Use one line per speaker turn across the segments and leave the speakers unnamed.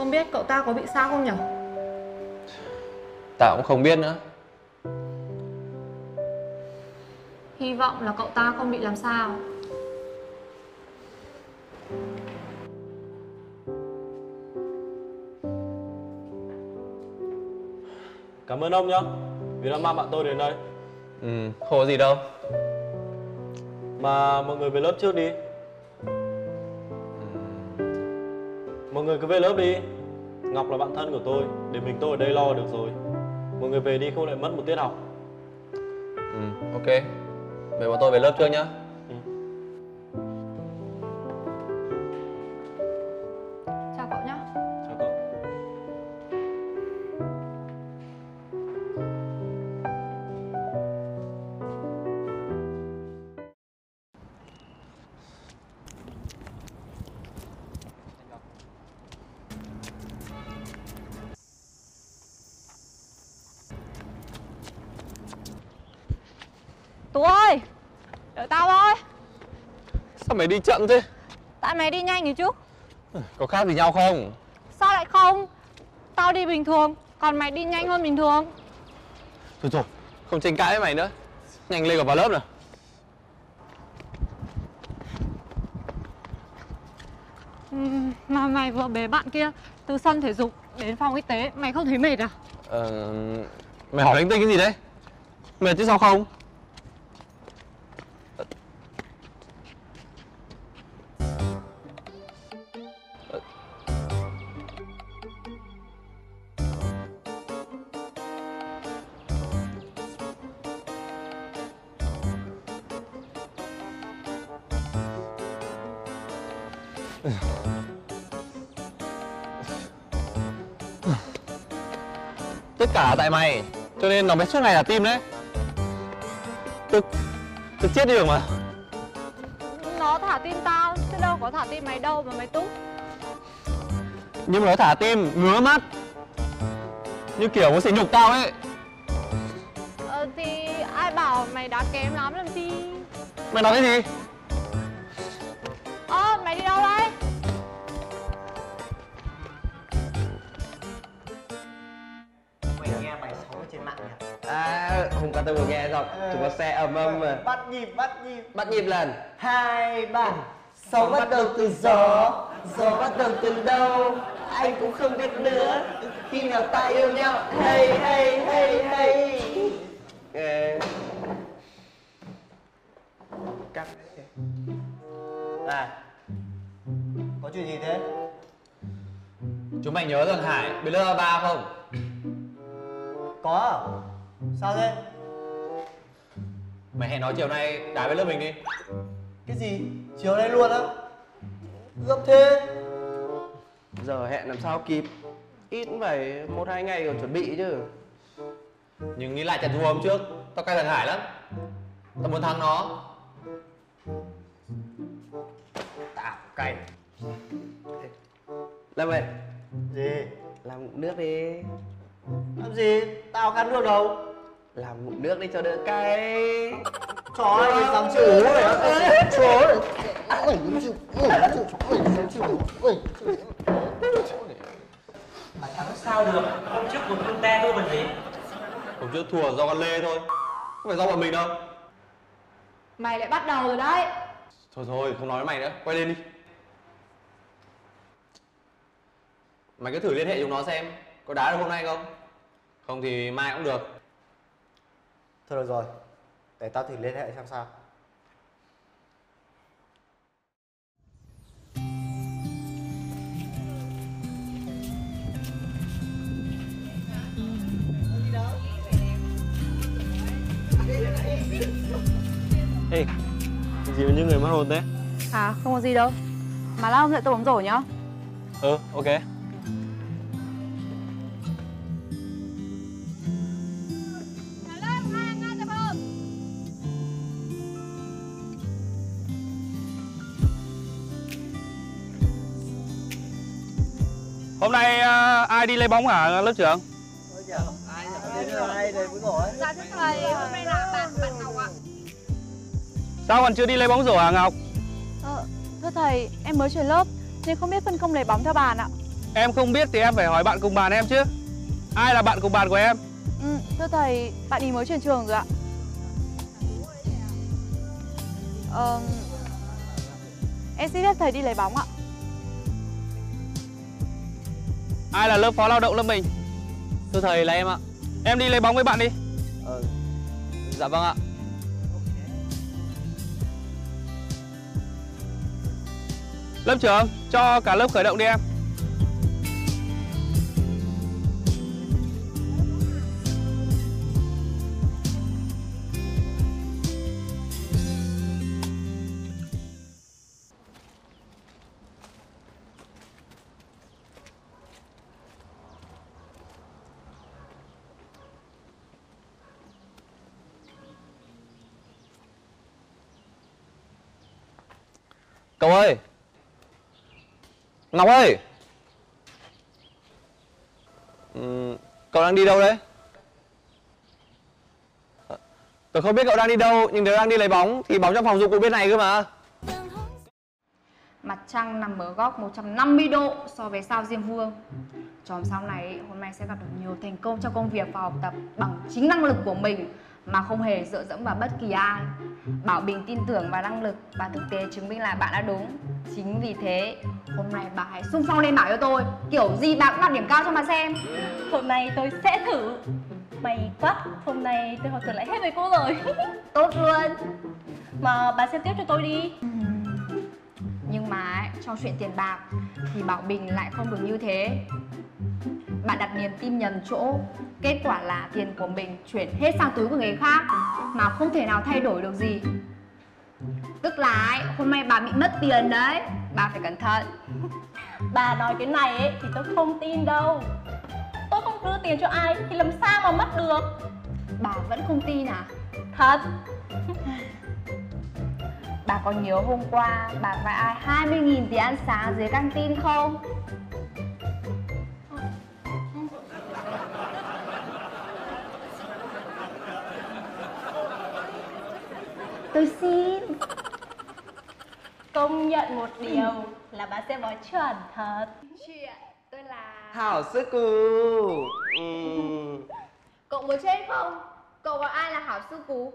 Không biết cậu ta có bị sao không nhỉ?
Tao cũng không biết nữa.
Hy vọng là cậu ta không bị làm sao.
Cảm ơn ông nhá. Vì đã mang bạn tôi đến đây.
Ừ, không có gì đâu.
Mà mọi người về lớp trước đi Mọi người cứ về lớp đi. Ngọc là bạn thân của tôi Để mình tôi ở đây lo được rồi. Mọi người về đi không lại mất một tiết học.
Ừ, ok. Vậy bọn tôi về lớp trước nhá.
Đợi tao thôi!
Sao mày đi chậm thế?
Tại mày đi nhanh thì chứ.
Có khác gì nhau không?
Sao lại không? Tao đi bình thường, còn mày đi nhanh hơn bình thường.
Thôi thôi, không tranh cãi với mày nữa Nhanh lên còn vào lớp nào
mà mày vừa bế bạn kia từ sân thể dục đến phòng y tế, mày không thấy mệt à?
Ờ... Mày hỏi linh tinh cái gì đấy? Mệt chứ sao không? Tất cả là tại mày Cho nên nó mới suốt ngày là tim đấy Tức Tức chết đi được mà
Nó thả tim tao, chứ đâu có thả tim mày đâu mà mày túc.
Nhưng mà nó thả tim, ngứa mắt Như kiểu muốn xỉ nhục tao ấy
Ờ thì ai bảo mày đá kém lắm làm gì?
Mày nói cái gì?
Tôi vừa nghe rồi, chúng có xe ầm ầm mà.
Bắt nhịp, bắt nhịp.
Bắt nhịp lần.
Hai, ba Sóng bắt đầu từ gió. Gió. Bắt đầu từ đâu? Anh cũng không biết nữa. Khi nào ta yêu nhau? Hey, hey, hey, hey.
Ờ, Cắt
À. Có chuyện gì thế?
Chúng mày nhớ thằng Hải bên lớp ba không?
Có. À? Sao thế?
Mày hẹn nó chiều nay đá với lớp mình đi.
Cái gì? Chiều nay luôn á? Gấp thế.
Giờ hẹn làm sao kịp? Ít cũng phải một hai ngày còn chuẩn bị chứ.
Nhưng nghĩ lại trận thua hôm trước Tao cay thằng Hải lắm. Tao muốn thắng nó.
Tao cay. Lâm ơi,
Gì?
làm nước đi.
Làm gì? Tao khát nước đâu
Làm ngụm nước đi cho đỡ cay.
Trời ơi, dám chịu á Trời ơi
Mà thắng sao được Hôm trước một con te tôi còn gì
Hôm trước thua do con Lê thôi. Không phải do bọn mình đâu
Mày lại bắt đầu rồi đấy.
Thôi thôi, không nói với mày nữa, quay lên đi. Mày cứ thử liên hệ chúng nó xem Có đá được hôm nay không? Không thì mai cũng được
Thôi được rồi Để tao thử liên hệ xem sao
Ê Cái gì mà như người mất hồn thế
À, không có gì đâu. Mà lát hôm dậy tôi bóng rổ nhá.
Ừ ok
Hôm nay à, ai đi lấy bóng hả lớp trưởng
Dạ thưa thầy, hôm nay là bạn bạn Ngọc ạ.
Sao còn chưa đi lấy bóng rổ hả Ngọc
Ờ, thưa thầy, em mới chuyển lớp nên không biết phân công lấy bóng theo bàn ạ.
Em không biết thì em phải hỏi bạn cùng bàn em chứ Ai là bạn cùng bàn của em
Ừ, thưa thầy, bạn ý mới chuyển trường rồi ạ. Ờ, em xin phép thầy đi lấy bóng ạ.
Ai là lớp phó lao động lớp mình?
Thưa thầy là em ạ.
Em đi lấy bóng với bạn đi.
Ờ, Dạ vâng ạ.
Lớp trưởng cho cả lớp khởi động đi em
Cậu ơi! Ngọc ơi! Ừ, cậu đang đi đâu đấy? Ờ, tôi không biết cậu đang đi đâu, Nhưng nếu đang đi lấy bóng Thì bóng trong phòng dụng cụ bên này cơ mà
trăng nằm ở góc 150 độ so với sao Diêm Vương. Chòm sao này hôm nay sẽ gặp được nhiều thành công trong công việc và học tập bằng chính năng lực của mình mà không hề dựa dẫm vào bất kỳ ai. Bảo Bình tin tưởng vào năng lực và thực tế chứng minh là bạn đã đúng. Chính vì thế, hôm nay bà hãy xung phong lên bảo cho tôi, kiểu gì bà cũng đạt điểm cao cho mà xem.
Hôm nay tôi sẽ thử May quá, hôm nay tôi học thuật lại hết với cô rồi
Tốt luôn.
Mà bà xem tiếp cho tôi đi
trong chuyện tiền bạc thì Bảo Bình lại không được như thế. Bạn đặt niềm tin nhầm chỗ, kết quả là tiền của mình chuyển hết sang túi của người khác mà không thể nào thay đổi được gì. Tức là ấy, hôm nay bà bị mất tiền đấy, bà phải cẩn thận.
Bà nói cái này ấy thì tôi không tin đâu Tôi không đưa tiền cho ai thì làm sao mà mất được
Bà vẫn không tin à?
Thật
Bà có nhớ hôm qua bà vay ai 20.000 tiền ăn sáng dưới căng tin không? Tôi xin
Công nhận một điều là bà xem bói chuẩn thật
Chuyện tôi là
Hảo sư cù Ừm,
Cậu muốn chết không? Cậu gọi ai là hảo sư cú?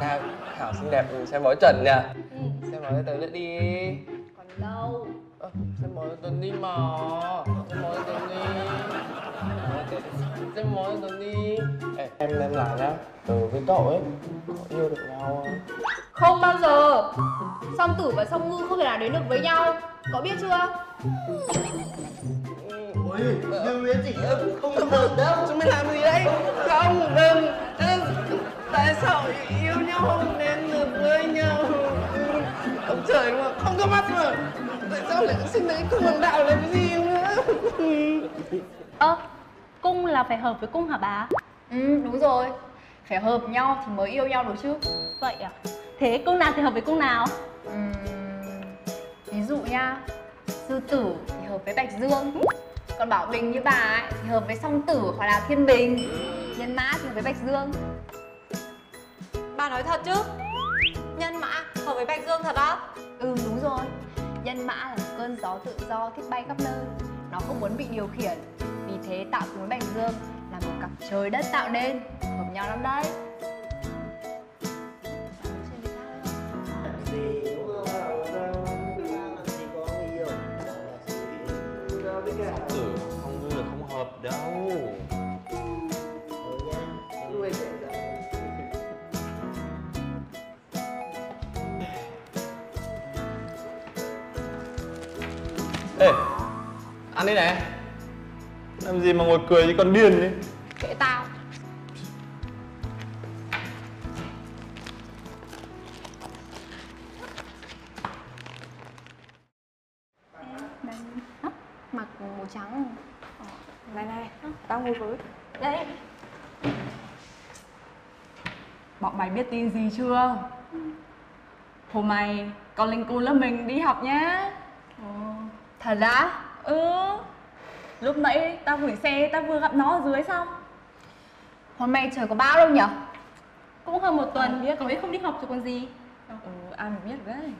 Nào, Hảo xinh đẹp ừ, xem bói chuẩn nhỉ Xem bói cho tớ nữa đi.
Còn lâu?
Ơ, Xem bói cho tớ đi mà. Xem bói cho tớ đi. Xem bói cho tớ đi. Ê, em em lại nhá. Tớ với cậu ấy Có yêu được nhau. Không?
Không bao giờ. Song tử và song ngư không thể nào đến được với nhau. Cậu biết chưa?
Ôi, nhưng Nguyễn chỉ không hợp đâu
Chúng mình làm gì đấy? Không, đừng Tại sao yêu nhau không đến được với nhau? Ừ, Ông trời mà không có mắt mà Tại sao lại sinh đấy không bằng đạo làm gì nữa?
Ơ, cung là phải hợp với cung hả bà?
Ừ đúng rồi Phải hợp nhau thì mới yêu nhau được chứ
Vậy à? Thế cung nào thì hợp với cung nào?
Ừm, Ví dụ nha Sư tử thì hợp với Bạch Dương Còn Bảo Bình như bà ấy thì hợp với song tử hoặc là thiên bình. Nhân mã thì hợp với Bạch Dương.
Bà nói thật chứ? Nhân mã hợp với Bạch Dương thật á?
Ừ đúng rồi. Nhân mã là cơn gió tự do thích bay khắp nơi. Nó không muốn bị điều khiển. Vì thế tạo cùng với Bạch Dương là một cặp trời đất tạo nên. Hợp nhau lắm đấy
hợp đâu?
Ừ
Ê, Ăn đi này
Làm gì mà ngồi cười như con điên ấy
Kệ tao.
Ngồi với.
Đây.
Bọn mày biết tin gì chưa? Hôm nay con Linh Côn lớp mình đi học nhá.
Thật á?
Ừ. Lúc nãy tao gửi xe tao vừa gặp nó ở dưới xong.
Hôm nay trời có bão đâu nhở?
Cũng hơn một tuần biết cậu ấy không đi học rồi còn gì.
Ừ ai mà biết đấy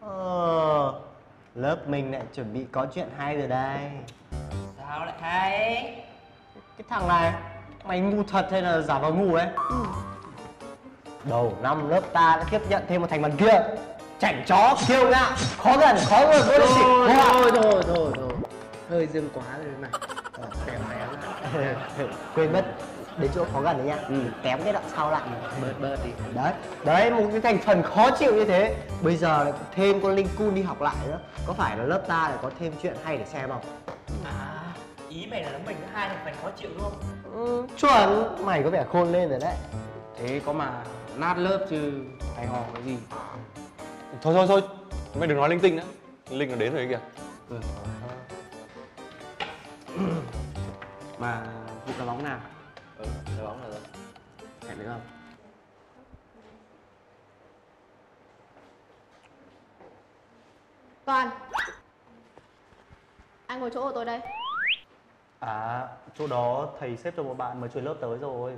Ờ, Lớp mình lại chuẩn bị có chuyện hay rồi đây
Sao lại hay?
Cái thằng này Mày ngu thật hay là giả vờ ngu ấy? Đầu năm lớp ta đã tiếp nhận thêm một thành phần kia. Chảnh chó, kiêu ngạo, khó gần, khó vượt vô địch
Thôi thôi thôi thôi thôi. Hơi dương quá rồi này Ờ, Kèm
Quên mất Đến chỗ khó gần đấy nha
Ừ.
Tém cái đoạn sau lại.
Bớt bớt đi.
Đấy, đấy một cái thành phần khó chịu như thế. Bây giờ lại thêm con Linh Cun đi học lại nữa. Có phải là lớp ta lại có thêm chuyện hay để xem không?
Ý mày là mình có hai thành phần khó chịu đúng không?
Ừ, chuẩn, mày có vẻ khôn lên rồi đấy.
Thế có mà nát lớp chứ hay hò cái gì?
Thôi thôi thôi, mày đừng nói linh tinh nữa. Linh nó đến rồi kìa.
Mà vụ đá bóng nào?
Ừ, đá bóng là
Hẹn được không?
Toàn. Anh ngồi chỗ của tôi đây
À, chỗ đó thầy xếp cho một bạn mới chuyển lớp tới rồi.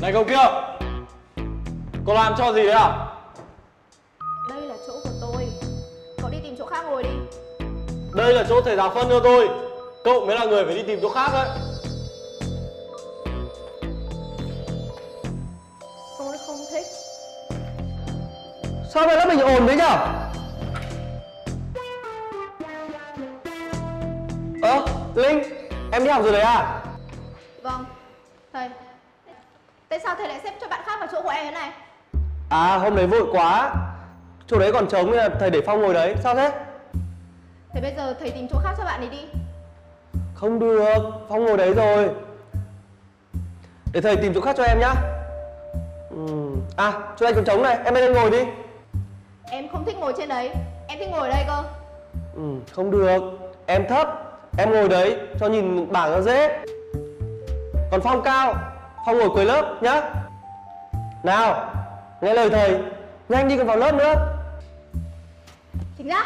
Này cậu kia Cậu làm cho gì đấy à?
Đây là chỗ của tôi. Cậu đi tìm chỗ khác ngồi đi.
Đây là chỗ thầy giáo phân cho tôi. Cậu mới là người phải đi tìm chỗ khác đấy.
Tôi không thích.
Sao mà lớp mình ồn thế nhở? Em đi học rồi đấy à?
Vâng. Thầy Tại sao thầy lại xếp cho bạn khác vào chỗ của em thế này?
À, hôm đấy vội quá. Chỗ đấy còn trống nên là thầy để Phong ngồi đấy, sao thế?
Thế bây giờ thầy tìm chỗ khác cho bạn ấy đi.
Không được, Phong ngồi đấy rồi. Để thầy tìm chỗ khác cho em nhá. Ừ. À, chỗ này còn trống này, em lên ngồi đi.
Em không thích ngồi trên đấy. Em thích ngồi ở đây cơ.
Ừ, Không được, em thấp Em ngồi đấy, cho nhìn bảng nó dễ. Còn Phong cao Phong ngồi cuối lớp nhá. Nào, nghe lời thầy. Nhanh đi còn vào lớp nữa.
Chính xác.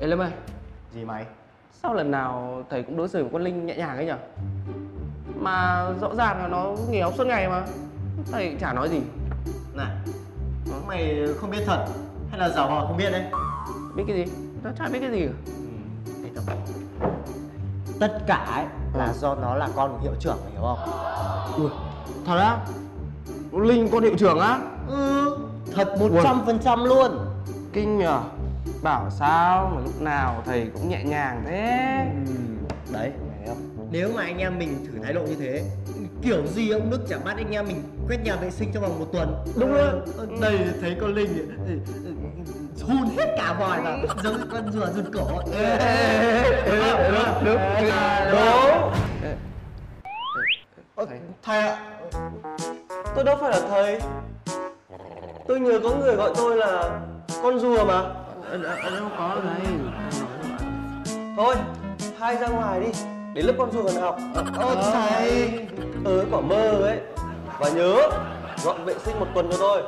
Ê Lâm ơi.
Gì mày?
Sao lần nào thầy cũng đối xử với con Linh nhẹ nhàng ấy nhở? Mà rõ ràng là nó nghỉ học suốt ngày mà. Thầy chả nói gì.
Này, mày không biết thật Hay là giả vờ không biết đấy?
Biết cái gì? Nó chả biết cái gì cả
Để tao bảo. Tất cả ấy là do nó là con của hiệu trưởng hiểu không?
Ui, thật á? Linh con hiệu trưởng á?
Ừ, thật 100% luôn
Kinh nhờ Bảo sao mà lúc nào thầy cũng nhẹ nhàng thế
Đấy, thấy không? Nếu mà anh em mình thử thái độ như thế Kiểu gì ông Đức chả bắt anh em mình quét nhà vệ sinh trong vòng một tuần Đúng luôn Đây thấy con Linh hun hết cả vòi vào Giống như con rùa rụt cổ. Đúng, đúng, đúng Ờ, Thầy ạ. Tôi đâu phải là thầy. Tôi nhớ có người gọi tôi là con rùa mà.
Ở đâu có thầy
Thôi, hai ra ngoài đi. Đến lớp con rùa còn học. Ờ, thầy. Tớ quả mơ ấy. Và nhớ, dọn vệ sinh một tuần cho tôi